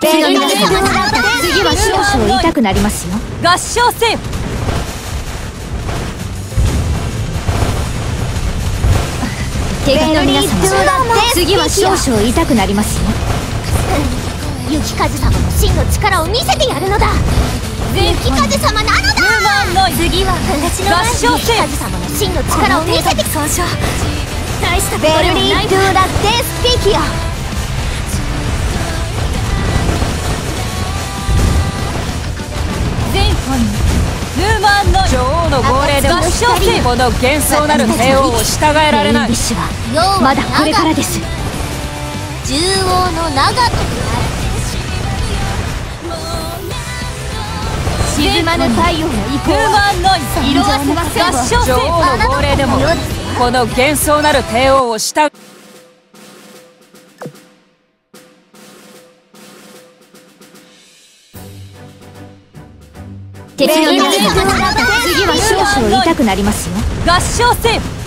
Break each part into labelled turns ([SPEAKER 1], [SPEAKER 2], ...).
[SPEAKER 1] 次の皆様次は少々痛くなりますよ。
[SPEAKER 2] 合唱せよ
[SPEAKER 1] 敵の皆様次は少々痛くなりますよ
[SPEAKER 3] 雪風様の真の力を見せてやるのだ。雪風様なのだ次は私の
[SPEAKER 2] 合唱せ
[SPEAKER 3] 雪風様の真の力を見せて
[SPEAKER 1] 総称
[SPEAKER 3] 大した
[SPEAKER 1] ベルリー・トゥ・ラ・デスピキア
[SPEAKER 2] 全本ヌーマンの女王の号令で合唱せよこの幻想なる帝王を従えられない。
[SPEAKER 1] メインディッシュは
[SPEAKER 3] 要は
[SPEAKER 1] まだこれからです。
[SPEAKER 3] 獣王の長と
[SPEAKER 1] 沈まぬ太陽の意
[SPEAKER 2] ヌーマンの
[SPEAKER 1] 色あせません。
[SPEAKER 2] 合唱せよ女王の号令でもこの幻想なる帝王を従
[SPEAKER 1] 敵の皆様次は少々痛くなりますよ。
[SPEAKER 2] 合唱せ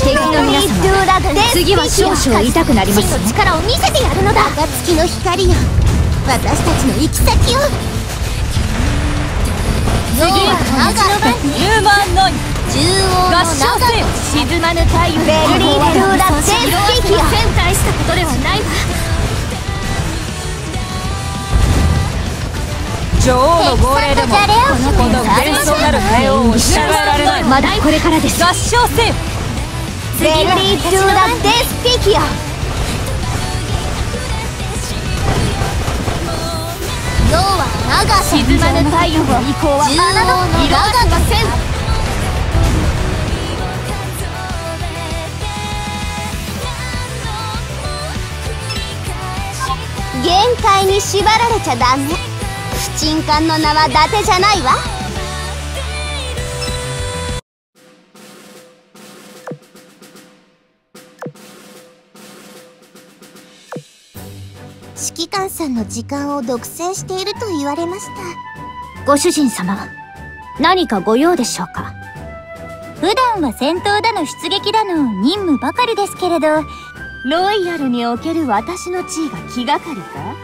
[SPEAKER 1] 敵の皆様次は少々痛くなります。よ
[SPEAKER 3] 真の力を見せてやるのだ。暁の光よ私たちの行き先を。次は長
[SPEAKER 2] ヌーマンの
[SPEAKER 3] 獣王の
[SPEAKER 2] 合唱せよ。
[SPEAKER 1] 沈まぬ太陽ベルリー・トゥ・ラ・デスピキア
[SPEAKER 3] 大したことではない。わ
[SPEAKER 2] 女王の号令でもこの幻想なる帝王を従えられない。
[SPEAKER 1] まだこれからです。
[SPEAKER 2] 合唱せよ
[SPEAKER 1] ベルリー・トゥ・ラ・デスピキア
[SPEAKER 3] 要は長さ
[SPEAKER 1] 沈まぬ太陽の意向は
[SPEAKER 3] 獣王の長がせん限界に縛られちゃダメ。不沈艦の名は伊達じゃないわ指揮官さんの時間を独占していると言われました。
[SPEAKER 1] ご主人様何かご用でしょうか？
[SPEAKER 3] 普段は戦闘だの出撃だの任務ばかりですけれど。
[SPEAKER 1] ロイヤルにおける私の地位が気がかりか？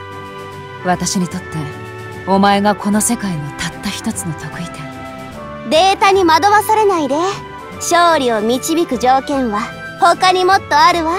[SPEAKER 2] 私にとってお前がこの世界のたった一つの得意点。
[SPEAKER 3] データに惑わされないで。勝利を導く条件は他にもっとあるわ